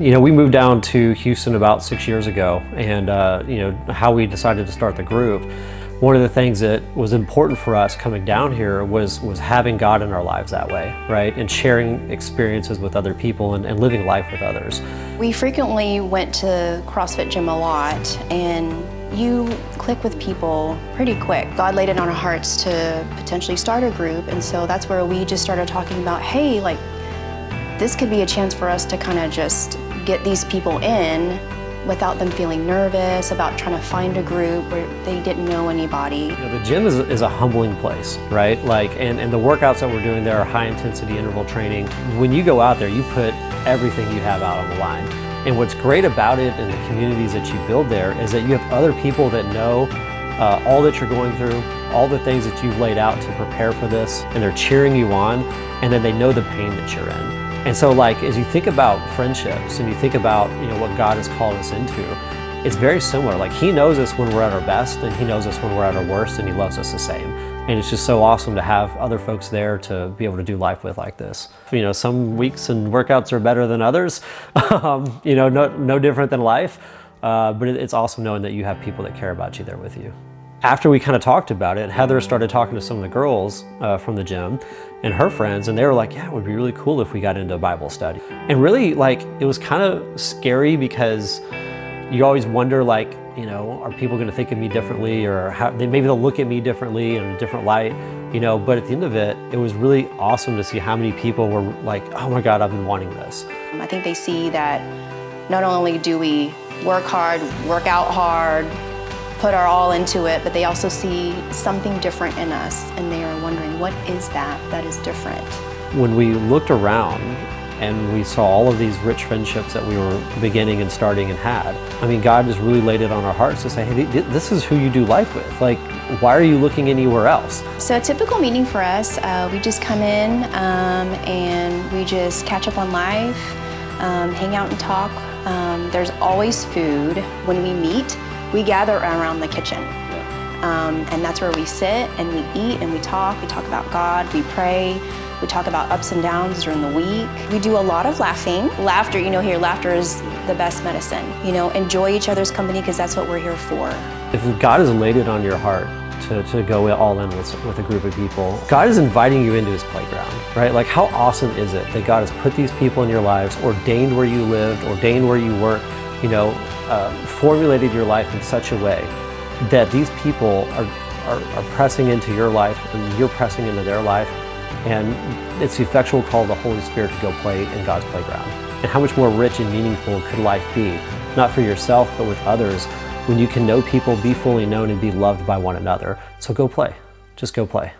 You know, we moved down to Houston about six years ago, and uh, you know how we decided to start the group. One of the things that was important for us coming down here was was having God in our lives that way, right? And sharing experiences with other people and, and living life with others. We frequently went to CrossFit Gym a lot, and you click with people pretty quick. God laid it on our hearts to potentially start a group, and so that's where we just started talking about, hey, like, this could be a chance for us to kind of just get these people in without them feeling nervous about trying to find a group where they didn't know anybody. You know, the gym is, is a humbling place, right? Like, and, and the workouts that we're doing there are high intensity interval training. When you go out there, you put everything you have out on the line. And what's great about it and the communities that you build there is that you have other people that know uh, all that you're going through, all the things that you've laid out to prepare for this, and they're cheering you on, and then they know the pain that you're in. And so like as you think about friendships and you think about you know what God has called us into, it's very similar. Like he knows us when we're at our best and he knows us when we're at our worst and he loves us the same. And it's just so awesome to have other folks there to be able to do life with like this. You know, some weeks and workouts are better than others. um, you know, no, no different than life. Uh, but it's awesome knowing that you have people that care about you there with you after we kind of talked about it, Heather started talking to some of the girls uh, from the gym and her friends, and they were like, yeah, it would be really cool if we got into Bible study. And really, like, it was kind of scary because you always wonder, like, you know, are people going to think of me differently or how, maybe they'll look at me differently in a different light, you know, but at the end of it, it was really awesome to see how many people were like, oh my God, I've been wanting this. I think they see that not only do we work hard, work out hard, put our all into it, but they also see something different in us and they are wondering, what is that that is different? When we looked around and we saw all of these rich friendships that we were beginning and starting and had, I mean, God just really laid it on our hearts to say, hey, this is who you do life with. Like, why are you looking anywhere else? So a typical meeting for us, uh, we just come in um, and we just catch up on life, um, hang out and talk. Um, there's always food when we meet we gather around the kitchen. Um, and that's where we sit and we eat and we talk. We talk about God, we pray, we talk about ups and downs during the week. We do a lot of laughing. Laughter, you know, here, laughter is the best medicine. You know, enjoy each other's company because that's what we're here for. If God has laid it on your heart to, to go all in with, with a group of people, God is inviting you into his playground, right? Like, how awesome is it that God has put these people in your lives, ordained where you lived, ordained where you work, you know, uh, formulated your life in such a way that these people are, are, are, pressing into your life and you're pressing into their life. And it's the effectual call of the Holy Spirit to go play in God's playground. And how much more rich and meaningful could life be, not for yourself, but with others, when you can know people, be fully known, and be loved by one another. So go play. Just go play.